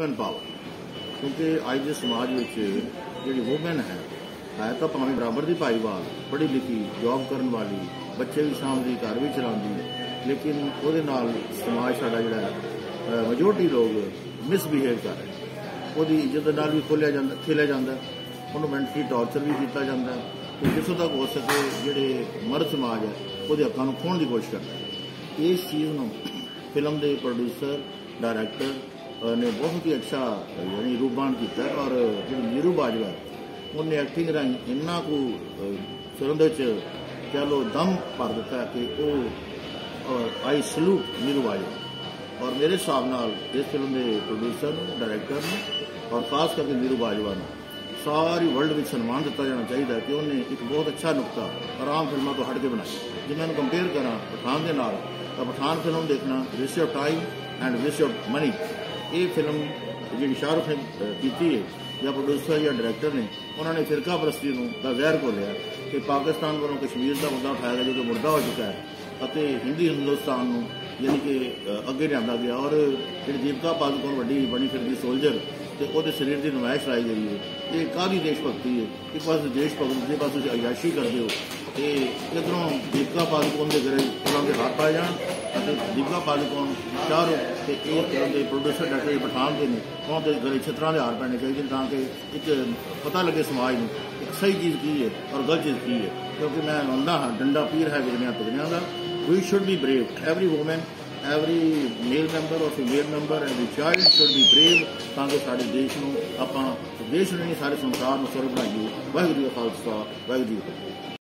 Woman power ਕਿਉਂਕਿ ਅੱਜ ਦੇ ਸਮਾਜ ਵਿੱਚ ਜਿਹੜੀ ਵੂਮਨ ਹੈ ਹੈ ਤਾਂ ਭਾਵੇਂ ਬਰਾਬਰ ਦੀ ਭਾਈਵਾਲ, ਪੜ੍ਹੀ ਲਿਖੀ ਜੌਬ ਕਰਨ ਵਾਲੀ, ਬੱਚੇ ਵੀ ਸਾਂਭਦੀ ਘਰ ਵੀ ਚਲਾਉਂਦੀ, ਲੇਕਿਨ ਉਹਦੇ ਨਾਲ ਸਮਾਜ ਸਾਡਾ ਜਿਹੜਾ ਮੈਜੋਰਟੀ ਲੋਕ ਮਿਸਬਿਹੇਵ ਕਰ ਰਹੇ ਉਹਦੀ ਇੱਜ਼ਤ ਨਾਲ ਵੀ ਖੋਲਿਆ ਜਾਂਦਾ, ਖੇਲਿਆ ਜਾਂਦਾ। ਉਹਨੂੰ ਮੈਂਟਲੀ ਟੌਰਚਰ ਵੀ ਕੀਤਾ ਜਾਂਦਾ। ਤੇ ਜਿੱਥੋਂ ਤੱਕ ਹੋ ਸਕੇ ਜਿਹੜੇ ਮਰਦ ਸਮਾਜ ਹੈ, ਉਹਦੇ ਹੱਕਾਂ ਨੂੰ ਖੋਣ ਦੀ ਕੋਸ਼ਿਸ਼ ਕਰਦਾ ਹੈ। ਇਸ ਚੀਜ਼ ਨੂੰ ਫਿਲਮ ਦੇ ਪ੍ਰੋਡਿਊਸਰ ਡਾਇਰੈਕਟਰ ਨੇ ਬਹੁਤ ਹੀ ਅੱਛਾ ਯਾਨੀ ਰੂਪਾਨ ਕੀਤਾ ਹੈ ਔਰ ਜਿਹੜੀ ਨੀਰੂ ਬਾਜਵਾ ਹੈ, ਉਹਨੇ ਐਕਟਿੰਗ ਰਾਹੀਂ ਇੰਨਾ ਕੁ ਫਿਲਮ ਦੇ ਵਿੱਚ ਕਹ ਲੋ ਦਮ ਭਰ ਦਿੱਤਾ ਕਿ ਉਹ ਔਰ ਆਈ ਸਲੂਟ ਨੀਰੂ ਬਾਜਵਾ ਔਰ ਮੇਰੇ ਹਿਸਾਬ ਨਾਲ ਇਸ ਫਿਲਮ ਦੇ ਪ੍ਰੋਡਿਊਸਰ ਨੂੰ ਡਾਇਰੈਕਟਰ ਨੂੰ ਔਰ ਖਾਸ ਕਰਕੇ ਨੀਰੂ ਬਾਜਵਾ ਨੂੰ ਸਾਰੀ ਵਰਲਡ ਵਿੱਚ ਸਨਮਾਨ ਦਿੱਤਾ ਜਾਣਾ ਚਾਹੀਦਾ ਕਿ ਉਹਨੇ ਇੱਕ ਬਹੁਤ ਅੱਛਾ ਨੁਕਤਾ ਆਰਾਮ ਫਿਲਮਾਂ ਤੋਂ ਹਟ ਕੇ ਬਣਾਇਆ ਜੇ ਮੈਂ ਇਹਨੂੰ ਕੰਪੇਅਰ ਕਰਾਂ ਪਠਾਨ ਦੇ ਨਾਲ ਤਾਂ ਪਠਾਨ ਫਿਲਮ ਦੇਖਣਾ waste of time and waste of money ਇਹ ਫਿਲਮ ਜਿਹੜੀ ਸ਼ਾਹਰੁਖ ਨੇ ਕੀਤੀ ਹੈ, ਜਾਂ ਪ੍ਰੋਡਿਊਸਰ ਜਾਂ ਡਾਇਰੈਕਟਰ ਨੇ, ਉਹਨਾਂ ਨੇ ਫਿਰਕਾ ਪ੍ਰਸਤੀ ਨੂੰ ਦਾ ਜ਼ਹਿਰ ਘੋਲਿਆ ਕਿ ਪਾਕਿਸਤਾਨ ਵੱਲੋਂ ਕਸ਼ਮੀਰ ਦਾ ਮੁੱਦਾ ਉਠਾਇਆ ਗਿਆ, ਜੋ ਕਿ ਮੁਰਦਾ ਹੋ ਚੁੱਕਾ ਹੈ ਅਤੇ ਹਿੰਦੀ ਹਿੰਦੁਸਤਾਨ ਨੂੰ ਯਾਨੀ ਕਿ ਅੱਗੇ ਲਿਆਂਦਾ ਗਿਆ ਔਰ ਜਿਹੜੀ ਦੀਪਕਾ ਪਾਦੂਕੋਣ ਵੱਡੀ ਬਣੀ ਫਿਰਦੀ ਸੋਲਜਰ ਤੇ ਉਹਦੇ ਸਰੀਰ ਦੀ ਨੁਮਾਇਸ਼ ਲਾਈ ਗਈ ਹੈ। ਇਹ ਕਾਹਦੀ ਦੇਸ਼ ਭਗਤੀ ਹੈ? ਇੱਕ ਪਾਸੇ ਦੇਸ਼ ਭਗਤ ਦੇ ਪਾਸ ਤੁਸੀਂ ਅਯਾਸ਼ੀ ਕਰਦੇ ਹੋ? ਤੇ ਇਧਰੋਂ ਦੀਪਕਾ ਪਾਦੂਕੋਣ ਦੇ ਗਰੇ ਉਹਨਾਂ ਦੇ ਹੱਥ ਪਾਏ ਜਾਣ? ਅਤੇ ਦੀਪਕਾ ਪਾਦੂਕੋਣ ਸ਼ਾਹਰੁਖ ਤੇ ਇਹ ਫਿਲਮ ਦੇ ਪ੍ਰੋਡਿਊਸਰ ਡਾਕਟਰ ਪਠਾਨ ਦੇ ਨੇ ਉਹਨਾਂ ਦੇ ਘਰੇ ਛਤਰਾਂ ਦੇ ਹਾਰ ਪੈਣੇ ਚਾਹੀਦੇ ਨੇ ਤਾਂ ਕਿ ਇੱਕ ਪਤਾ ਲੱਗੇ ਸਮਾਜ ਨੂੰ ਕਿ ਸਹੀ ਚੀਜ਼ ਕੀ ਹੈ ਔਰ ਗਲਤ ਚੀਜ਼ ਕੀ ਹੈ। ਕਿਉਂਕਿ ਮੈਂ ਮੰਨਦਾ ਹਾਂ ਡੰਡਾ ਪੀਰ ਹੈ ਵਿਗੜਿਆਂ ਤੁਗੜਿਆਂ ਦਾ we should be brave. Every woman, every male member or female member, every child should be brave ਤਾਂ ਕਿ ਸਾਡੇ ਦੇਸ਼ ਨੂੰ ਆਪਾਂ ਦੇਸ਼ ਨੂੰ ਨਹੀਂ ਸਾਰੇ ਸੰਸਾਰ ਨੂੰ ਸਰਵ ਬਣਾਈਏ। ਵਾਹਿਗੁਰੂ ਖਾਲਸਾ ਵਾਹਿਗੁਰੂ ਫਤਿਹ।